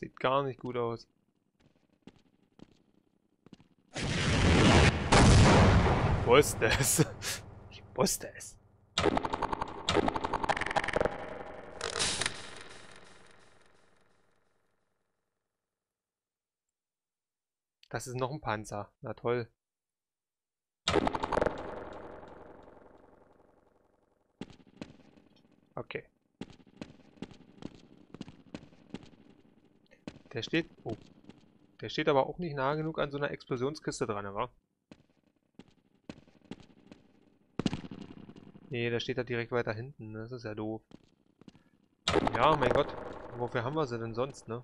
Sieht gar nicht gut aus. Ich wusste es. Ich wusste es. Das ist noch ein Panzer. Na toll. Okay. Der steht... Oh. Der steht aber auch nicht nah genug an so einer Explosionskiste dran, wa? Nee, der steht da direkt weiter hinten. Das ist ja doof. Ja, mein Gott. Wofür haben wir sie denn sonst, ne?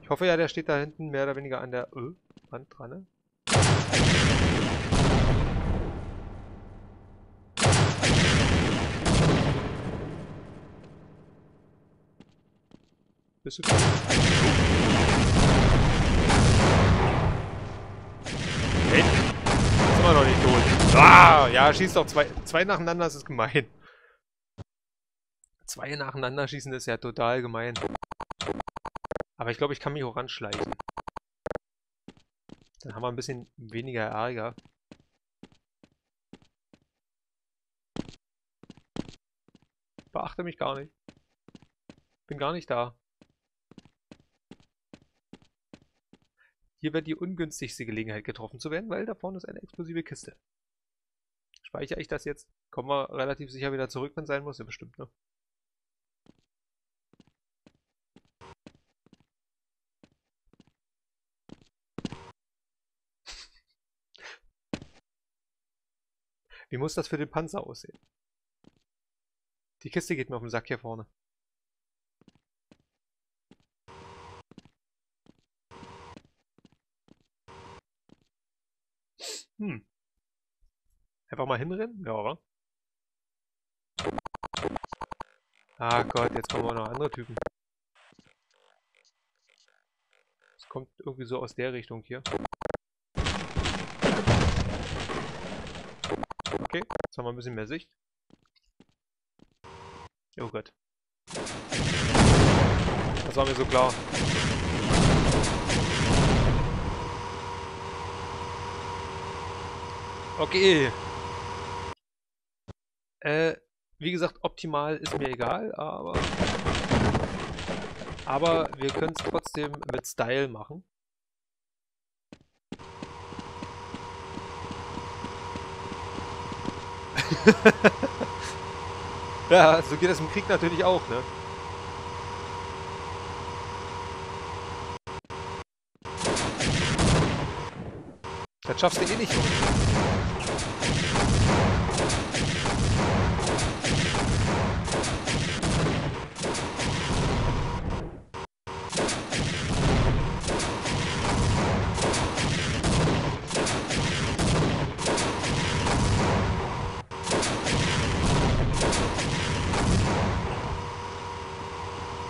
Ich hoffe ja, der steht da hinten mehr oder weniger an der Ö Wand dran, ne? Bist du tot? Hey, ist immer noch nicht tot. Ah, ja, schießt doch zwei, zwei nacheinander, das ist gemein. Zwei nacheinander schießen ist ja total gemein. Aber ich glaube, ich kann mich auch ranschleichen. Dann haben wir ein bisschen weniger Ärger. Beachte mich gar nicht. Bin gar nicht da. Hier wird die ungünstigste Gelegenheit getroffen zu werden, weil da vorne ist eine explosive Kiste. Speichere ich das jetzt? Kommen wir relativ sicher wieder zurück, wenn es sein muss? Ja, bestimmt, ne? Wie muss das für den Panzer aussehen? Die Kiste geht mir auf den Sack hier vorne. Hm. Einfach mal hinrennen? Ja, oder? Ah Gott, jetzt kommen auch noch andere Typen. Es kommt irgendwie so aus der Richtung hier. Okay, jetzt haben wir ein bisschen mehr Sicht. Oh Gott. Das war mir so klar. Okay. Äh, wie gesagt, optimal ist mir egal, aber... Aber wir können es trotzdem mit Style machen. ja, so geht es im Krieg natürlich auch, ne? Das schaffst du eh nicht.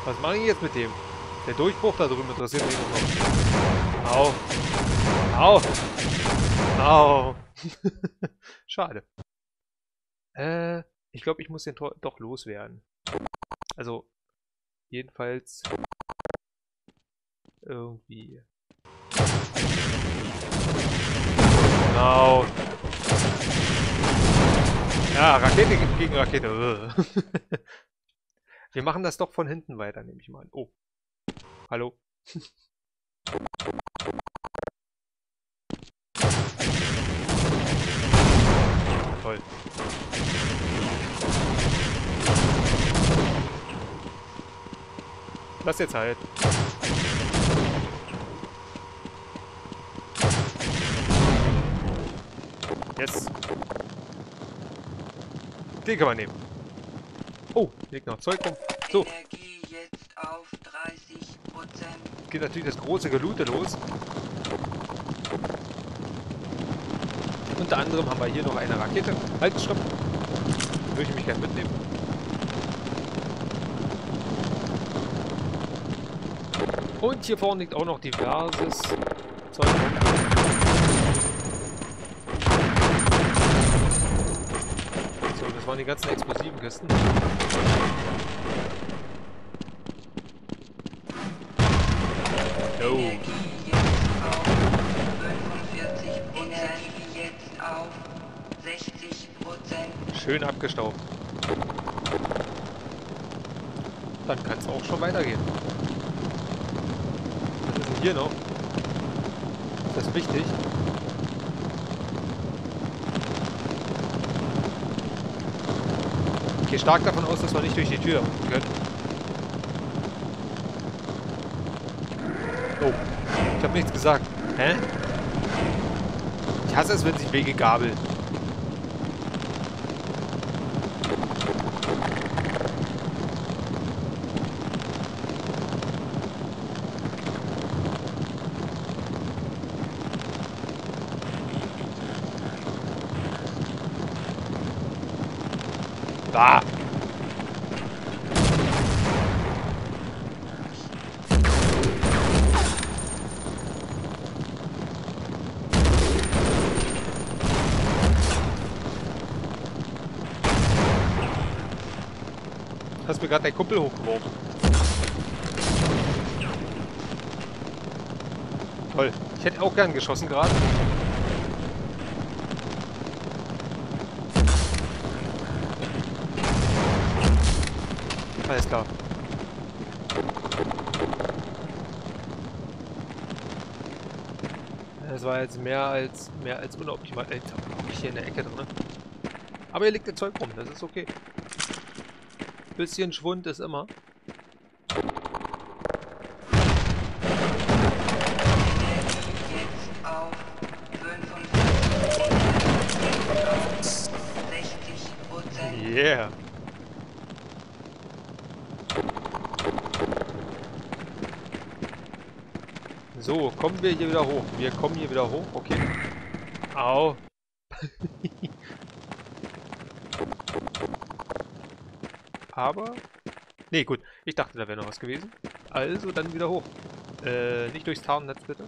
Was mache ich jetzt mit dem? Der Durchbruch da drüben interessiert mich noch. Au. Au. Au. Schade. Äh, ich glaube, ich muss den Tor doch loswerden. Also, jedenfalls irgendwie. Genau. Ja, Rakete gegen Rakete. Wir machen das doch von hinten weiter, nehme ich mal an. Oh. Hallo. Toll. Lass jetzt halt. Yes. Den kann man nehmen. Oh, liegt noch Zeug rum. So. Geht natürlich das große Gelute los. Unter anderem haben wir hier noch eine Rakete. Halt, stopp. Würde ich mich gerne mitnehmen. Und hier vorne liegt auch noch diverses Zeug rum. das waren die ganzen explosiven Kisten. Oh. Schön abgestaubt. Dann kann es auch schon weitergehen. Hier noch? Das ist wichtig. Ich gehe stark davon aus, dass wir nicht durch die Tür können. Oh, ich habe nichts gesagt. Hä? Ich hasse es, wenn sich Wege gabeln. Da! Hast mir gerade dein Kumpel hochgeworfen. Toll. Ich hätte auch gern geschossen gerade. Alles klar. Das war jetzt mehr als mehr als unoptimal. Alter, hab ich hier in der Ecke drin. Aber hier liegt der Zeug rum, das ist okay. Bisschen Schwund ist immer. Yeah. So, kommen wir hier wieder hoch. Wir kommen hier wieder hoch, okay. Au. Aber... Nee, gut. Ich dachte, da wäre noch was gewesen. Also, dann wieder hoch. Äh, nicht durchs Tarnnetz, bitte.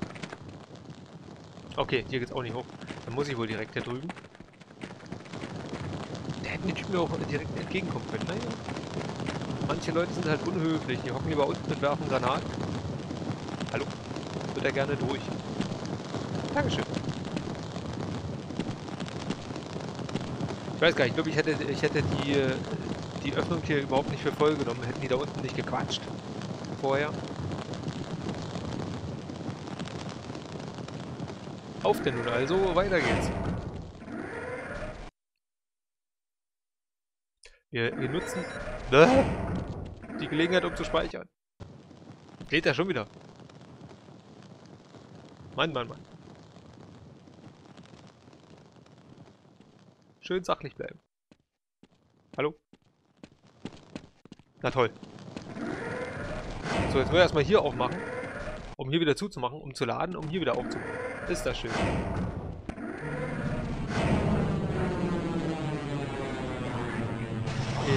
Okay, hier geht's auch nicht hoch. Dann muss ich wohl direkt hier drüben. Der hätten die Typen auch direkt entgegenkommen können. Naja. Manche Leute sind halt unhöflich. Die hocken lieber unten und werfen Granaten. Hallo? Wird er gerne durch. Dankeschön. Ich weiß gar nicht, ich glaube, ich hätte, ich hätte die, äh, die Öffnung hier überhaupt nicht für voll genommen. Hätten die da unten nicht gequatscht. Vorher. Auf denn nun also, weiter geht's. Wir, wir nutzen äh, die Gelegenheit, um zu speichern. Geht er schon wieder. Mann, Mann, Mann. Schön sachlich bleiben. Hallo? Na toll. So, jetzt wollen wir erstmal hier aufmachen. Um hier wieder zuzumachen, um zu laden, um hier wieder aufzumachen. Ist das schön.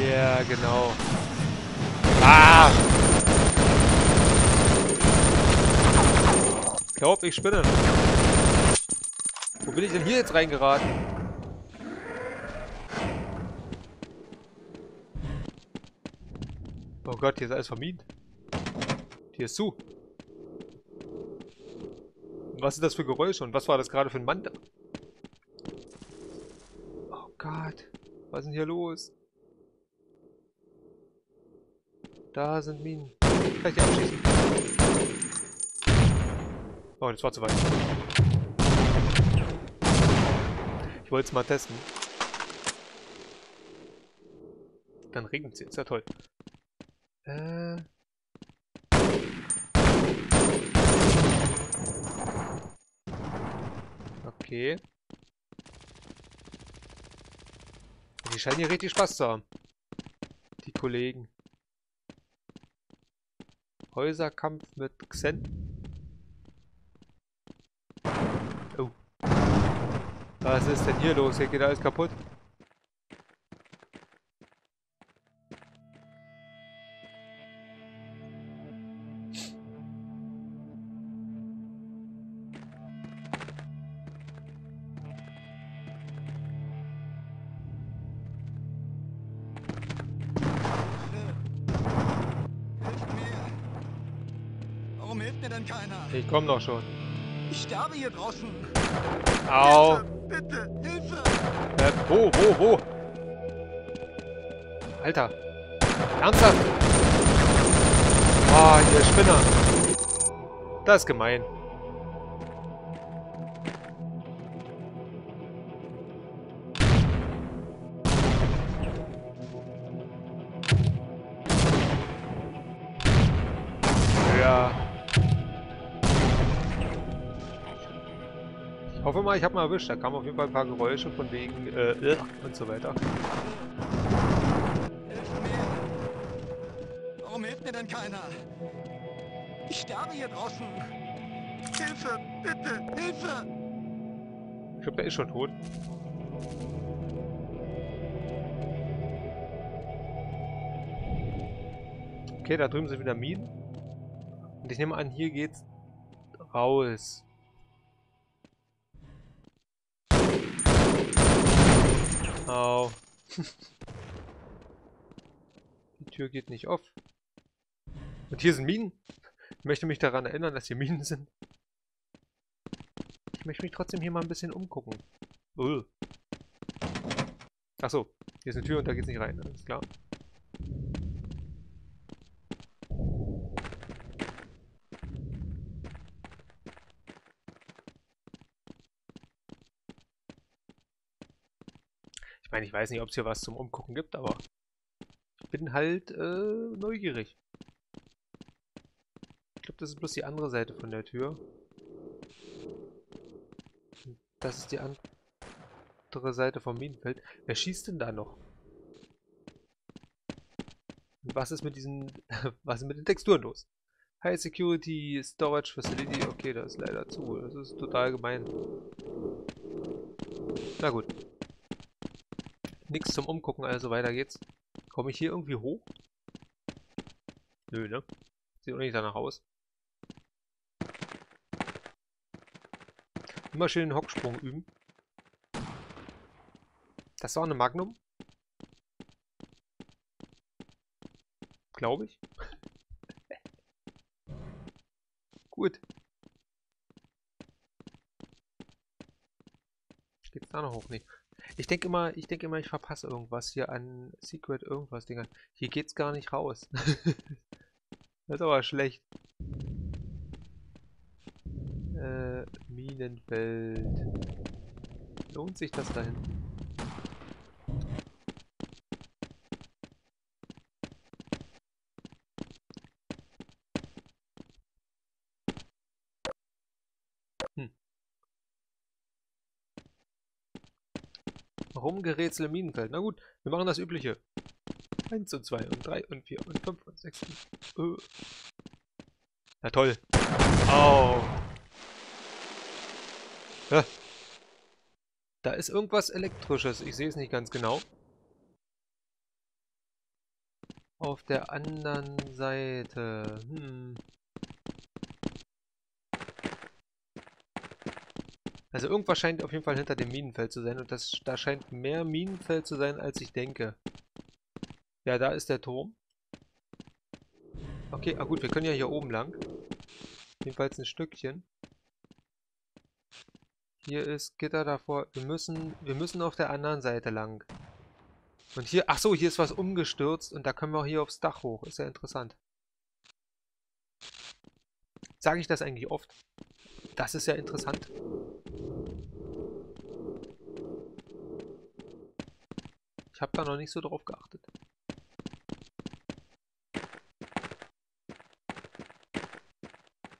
Ja, genau. Ah! Glaub, ich spinne. Wo bin ich denn hier jetzt reingeraten? Gott, hier ist alles vermint. Hier ist zu. Was ist das für Geräusche und was war das gerade für ein Mann? Oh Gott. Was ist denn hier los? Da sind Minen. Kann ich die abschießen? Oh, das war zu weit. Ich wollte es mal testen. Dann regnet es jetzt. Ja toll. Äh... Okay. Die scheinen hier richtig Spaß zu haben. Die Kollegen. Häuserkampf mit Xen. Oh. Was ist denn hier los? Hier geht alles kaputt. Komm doch schon. Ich sterbe hier draußen. Au. Bitte, Hilfe! Äh, wo, wo, wo? Alter. Ernsthaft? Ah, oh, ihr Spinner. Das ist gemein. Hoffe mal, ich habe mal erwischt. Da kamen auf jeden Fall ein paar Geräusche von wegen äh, äh und so weiter. Warum hilft mir denn keiner? Ich sterbe hier draußen. Hilfe, bitte, Hilfe! Ich glaube, der ist schon tot. Okay, da drüben sind wieder Minen. Und ich nehme an, hier geht's raus. Au. Die Tür geht nicht auf. Und hier sind Minen. Ich möchte mich daran erinnern, dass hier Minen sind. Ich möchte mich trotzdem hier mal ein bisschen umgucken. Uh. Achso, hier ist eine Tür und da geht's nicht rein, alles klar. Ich meine, ich weiß nicht, ob es hier was zum Umgucken gibt, aber ich bin halt äh, neugierig. Ich glaube, das ist bloß die andere Seite von der Tür. Das ist die andere Seite vom Minenfeld. Wer schießt denn da noch? Und was ist mit diesen, was ist mit den Texturen los? High Security Storage Facility. Okay, das ist leider zu. Das ist total gemein. Na gut. Nichts zum Umgucken, also weiter geht's. Komme ich hier irgendwie hoch? Nö, ne? Sieht auch nicht danach aus. Immer schön den Hocksprung üben. Das war eine Magnum. Glaube ich. Gut. Geht's da noch hoch? Nee. Ich denke immer, ich denke immer, ich verpasse irgendwas hier an Secret irgendwas Dinger. Hier geht's gar nicht raus. das ist aber schlecht. Äh, Minenfeld. Lohnt sich das dahin? Rumgerätsel im Minenfeld. Na gut, wir machen das Übliche. 1 und 2 und 3 und 4 und 5 und 6 und... Äh. Na toll. Au. Ja. Da ist irgendwas Elektrisches. Ich sehe es nicht ganz genau. Auf der anderen Seite. Hm. Also irgendwas scheint auf jeden Fall hinter dem Minenfeld zu sein und das, da scheint mehr Minenfeld zu sein, als ich denke. Ja, da ist der Turm. Okay, ah gut, wir können ja hier oben lang. Jedenfalls ein Stückchen. Hier ist Gitter davor. Wir müssen, wir müssen auf der anderen Seite lang. Und hier, ach so, hier ist was umgestürzt und da können wir auch hier aufs Dach hoch. Ist ja interessant. Sage ich das eigentlich oft? Das ist ja interessant. Ich habe da noch nicht so drauf geachtet.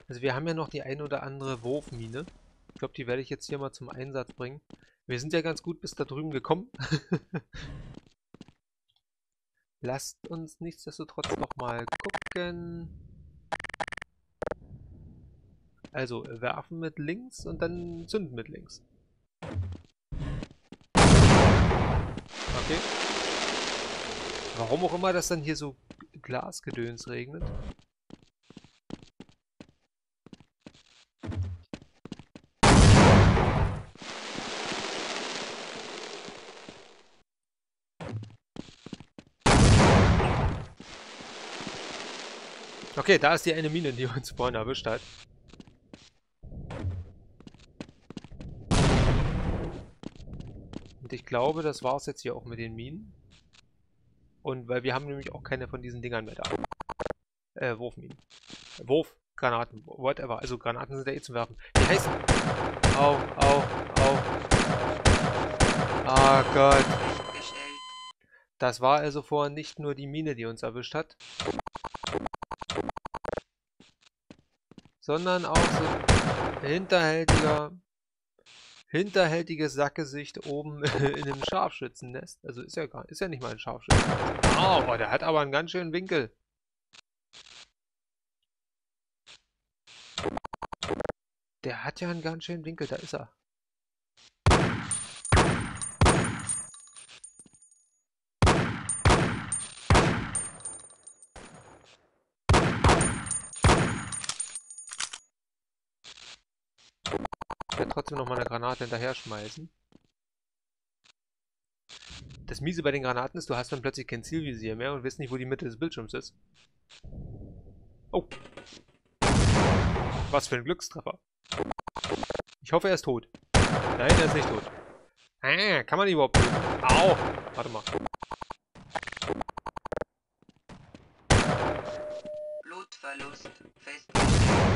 Also wir haben ja noch die ein oder andere Wurfmine. Ich glaube, die werde ich jetzt hier mal zum Einsatz bringen. Wir sind ja ganz gut bis da drüben gekommen. Lasst uns nichtsdestotrotz noch mal gucken. Also werfen mit links und dann zünden mit links. Okay. Warum auch immer das dann hier so Glasgedöns regnet. Okay, da ist die eine Mine, die uns vorhin erwischt hat. Ich glaube, das war es jetzt hier auch mit den Minen. Und weil wir haben nämlich auch keine von diesen Dingern mehr da. Äh, Wurfminen. Wurf, Granaten, whatever. Also Granaten sind ja eh zum Werfen. Die heißen... Au, au, au. Ah Gott. Das war also vorhin nicht nur die Mine, die uns erwischt hat. Sondern auch so hinterhältiger hinterhältiges Sackgesicht oben in einem Scharfschützennest. Also ist ja gar ist ja nicht mal ein Scharfschützennest. Oh, der hat aber einen ganz schönen Winkel. Der hat ja einen ganz schönen Winkel, da ist er. Trotzdem noch mal eine Granate hinterher schmeißen. Das Miese bei den Granaten ist, du hast dann plötzlich kein Zielvisier mehr und weißt nicht, wo die Mitte des Bildschirms ist. Oh. Was für ein Glückstreffer. Ich hoffe, er ist tot. Nein, er ist nicht tot. Ah, kann man ihn überhaupt? Au! Warte mal. Blutverlust fest.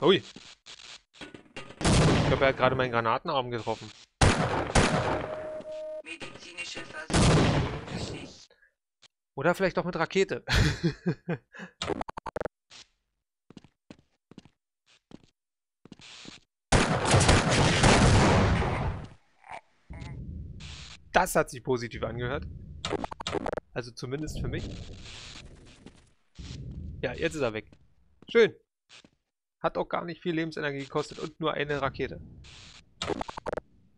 Ui. Ich glaube, er hat gerade meinen Granatenarm getroffen. Medizinische Versorgung nicht. Oder vielleicht auch mit Rakete. Das hat sich positiv angehört. Also zumindest für mich. Ja, jetzt ist er weg. Schön. Hat auch gar nicht viel Lebensenergie gekostet und nur eine Rakete.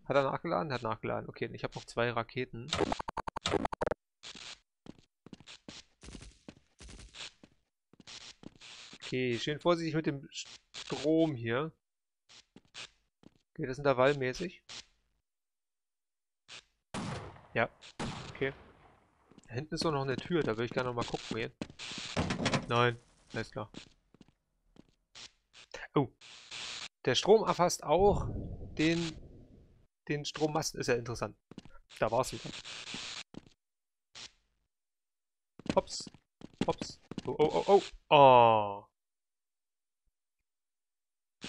Hat er nachgeladen? Hat nachgeladen. Okay, ich habe noch zwei Raketen. Okay, schön vorsichtig mit dem Strom hier. Geht das intervallmäßig? Ja, okay. Da hinten ist auch noch eine Tür, da würde ich gerne noch mal gucken gehen. Nein, alles klar. Oh. Der Strom erfasst auch den, den Strommast. Ist ja interessant. Da war es wieder. Hops. Hops. Oh, oh, oh, oh. Oh.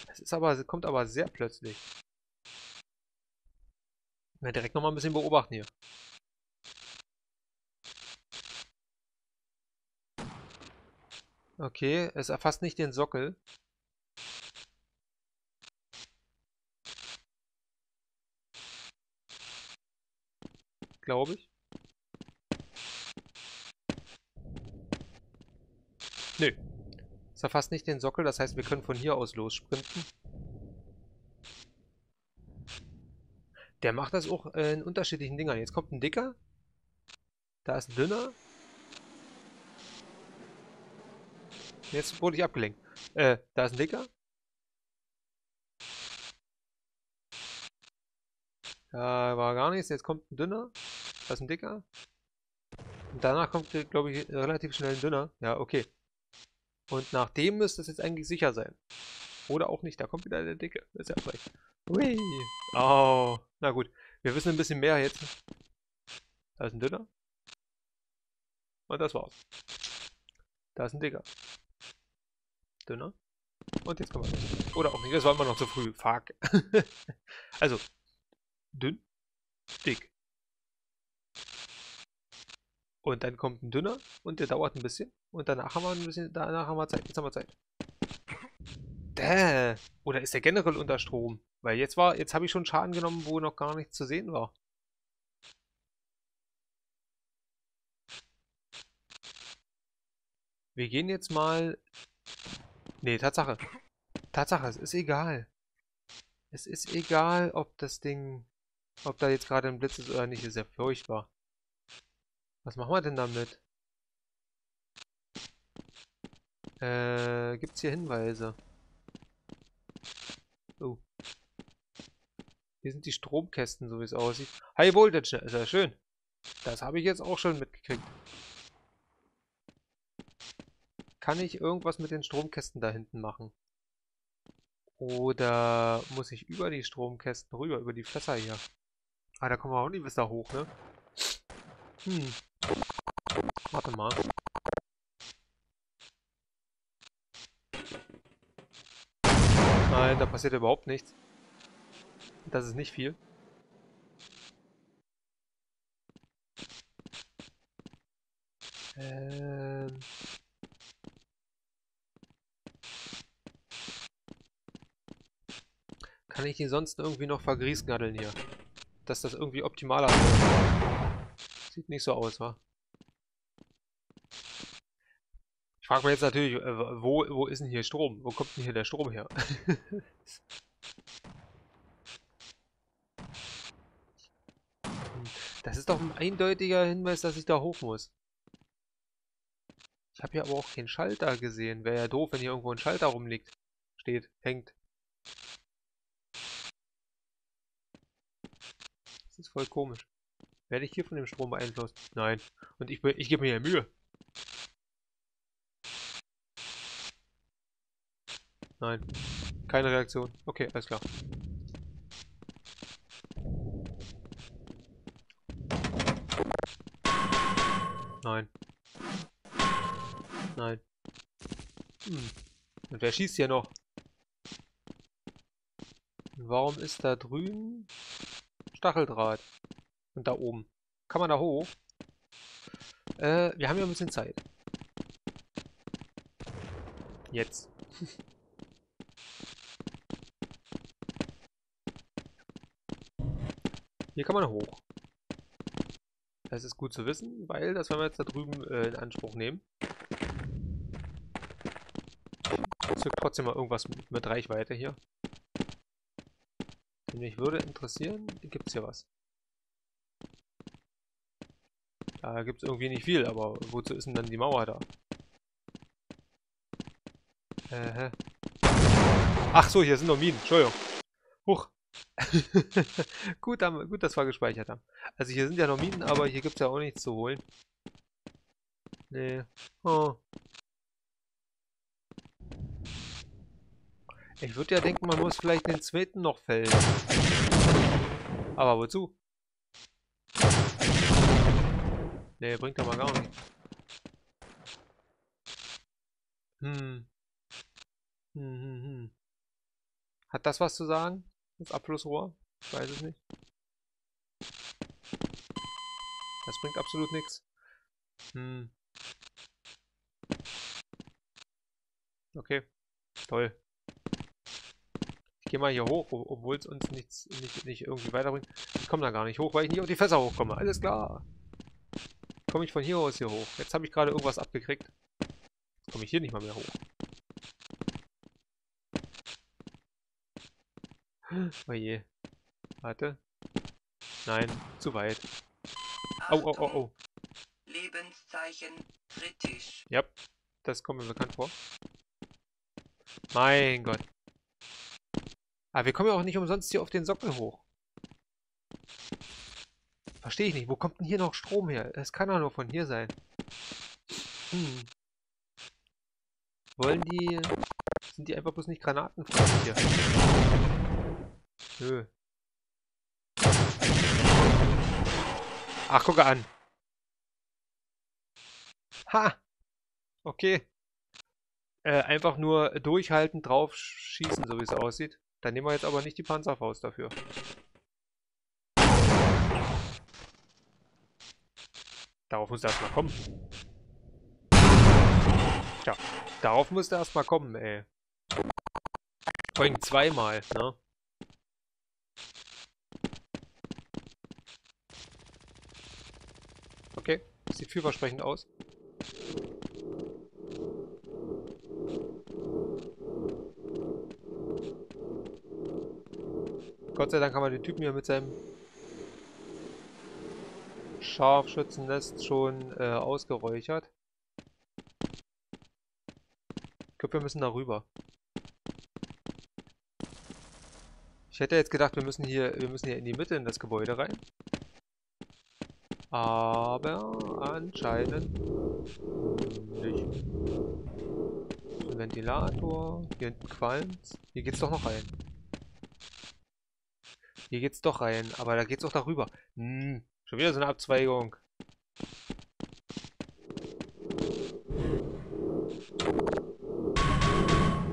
Es ist aber, kommt aber sehr plötzlich. Ja, direkt nochmal ein bisschen beobachten hier. Okay, es erfasst nicht den Sockel. Glaube ich. Nö. Es erfasst nicht den Sockel, das heißt, wir können von hier aus lossprinten. Der macht das auch äh, in unterschiedlichen Dingern. Jetzt kommt ein dicker. Da ist ein dünner. Jetzt wurde ich abgelenkt. Äh, da ist ein dicker. Da war gar nichts. Jetzt kommt ein dünner. Da ist ein dicker. Und danach kommt, glaube ich, relativ schnell ein dünner. Ja, okay. Und nach dem müsste es jetzt eigentlich sicher sein. Oder auch nicht. Da kommt wieder der dicke. Das ist ja frech. Hui. Oh. Na gut. Wir wissen ein bisschen mehr jetzt. Da ist ein dünner. Und das war's. Da ist ein dicker. Dünner. Und jetzt kommen wir. Oder auch nicht. Das war immer noch zu früh. Fuck. also. Dünn. Dick. Und dann kommt ein dünner und der dauert ein bisschen. Und danach haben wir ein bisschen, danach haben wir Zeit. Jetzt haben wir Zeit. Däh. Oder ist der generell unter Strom? Weil jetzt war, jetzt habe ich schon Schaden genommen, wo noch gar nichts zu sehen war. Wir gehen jetzt mal... Nee, Tatsache. Tatsache, es ist egal. Es ist egal, ob das Ding... Ob da jetzt gerade ein Blitz ist oder nicht, ist ja furchtbar. Was machen wir denn damit? Äh, gibt's hier Hinweise? Oh. Hier sind die Stromkästen, so wie es aussieht. High Voltage, ist ja schön. Das habe ich jetzt auch schon mitgekriegt. Kann ich irgendwas mit den Stromkästen da hinten machen? Oder muss ich über die Stromkästen rüber, über die Fässer hier? Ah, da kommen wir auch nicht bis da hoch, ne? Hm. Warte mal. Nein, da passiert überhaupt nichts. Das ist nicht viel. Ähm... Kann ich die sonst irgendwie noch vergriesgaddeln hier? Dass das irgendwie optimaler wird. Sieht nicht so aus, wa? Ich frage mich jetzt natürlich, äh, wo, wo ist denn hier Strom? Wo kommt denn hier der Strom her? das ist doch ein eindeutiger Hinweis, dass ich da hoch muss. Ich habe hier aber auch keinen Schalter gesehen. Wäre ja doof, wenn hier irgendwo ein Schalter rumliegt. Steht, hängt. Ist voll komisch. Werde ich hier von dem Strom beeinflusst? Nein. Und ich, ich gebe mir ja Mühe. Nein. Keine Reaktion. Okay, alles klar. Nein. Nein. Hm. Und wer schießt hier noch? Warum ist da drüben Stacheldraht? Und da oben. Kann man da hoch? Äh, wir haben ja ein bisschen Zeit. Jetzt. Hier kann man hoch. Das ist gut zu wissen, weil das werden wir jetzt da drüben äh, in Anspruch nehmen. Ich zück trotzdem mal irgendwas mit Reichweite hier. Mich würde interessieren, gibt es hier was? Da gibt es irgendwie nicht viel, aber wozu ist denn dann die Mauer da? Äh, Ach so, hier sind noch Minen. Entschuldigung. Huch. gut, gut, dass wir gespeichert haben. Also hier sind ja noch Minen, aber hier gibt es ja auch nichts zu holen. Nee. Oh. Ich würde ja denken, man muss vielleicht den zweiten noch fällen. Aber wozu? Nee, bringt aber gar nichts. Hm. Hm, hm, hm. Hat das was zu sagen? Das Abflussrohr? Ich weiß es nicht. Das bringt absolut nichts. Hm. Okay. Toll. Ich gehe mal hier hoch, obwohl es uns nichts nicht, nicht irgendwie weiterbringt. Ich komme da gar nicht hoch, weil ich nicht auf die Fässer hochkomme. Alles klar. Komme ich von hier aus hier hoch. Jetzt habe ich gerade irgendwas abgekriegt. Jetzt komme ich hier nicht mal mehr hoch. Oh je. Warte. Nein, zu weit. Au, au, au, au. Lebenszeichen kritisch. Ja, das kommt mir bekannt vor. Mein Gott. Aber wir kommen ja auch nicht umsonst hier auf den Sockel hoch. Verstehe ich nicht. Wo kommt denn hier noch Strom her? Es kann doch nur von hier sein. Hm. Wollen die... Sind die einfach bloß nicht granatenfreundlich hier? Nö. Ach, gucke an. Ha! Okay. Äh, einfach nur durchhalten, drauf schießen, so wie es aussieht. Dann nehmen wir jetzt aber nicht die Panzerfaust dafür. Darauf muss er erstmal kommen. Tja, darauf muss er erstmal kommen, ey. Vor allem zweimal, ne? Okay, sieht vielversprechend aus. Gott sei Dank haben wir den Typen hier mit seinem Scharfschützennest schon äh, ausgeräuchert. Ich glaube, wir müssen da rüber. Ich hätte jetzt gedacht, wir müssen hier, wir müssen hier in die Mitte in das Gebäude rein. Aber anscheinend nicht. Ventilator. Hier hinten qualmt's. Hier geht's doch noch rein. Hier geht's doch rein, aber da geht's auch darüber. Hm, schon wieder so eine Abzweigung.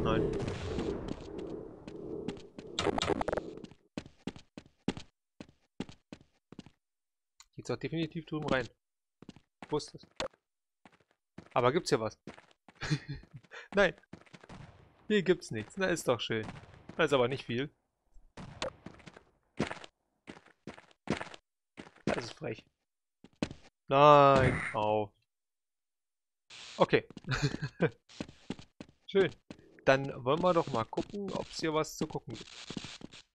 Nein. Geht's auch definitiv drüben rein. Ich wusste es. Aber gibt's hier was? Nein. Hier gibt's nichts. Na, ist doch schön. Da ist aber nicht viel. Das ist frech. Nein. Au. Okay. schön. Dann wollen wir doch mal gucken, ob es hier was zu gucken gibt.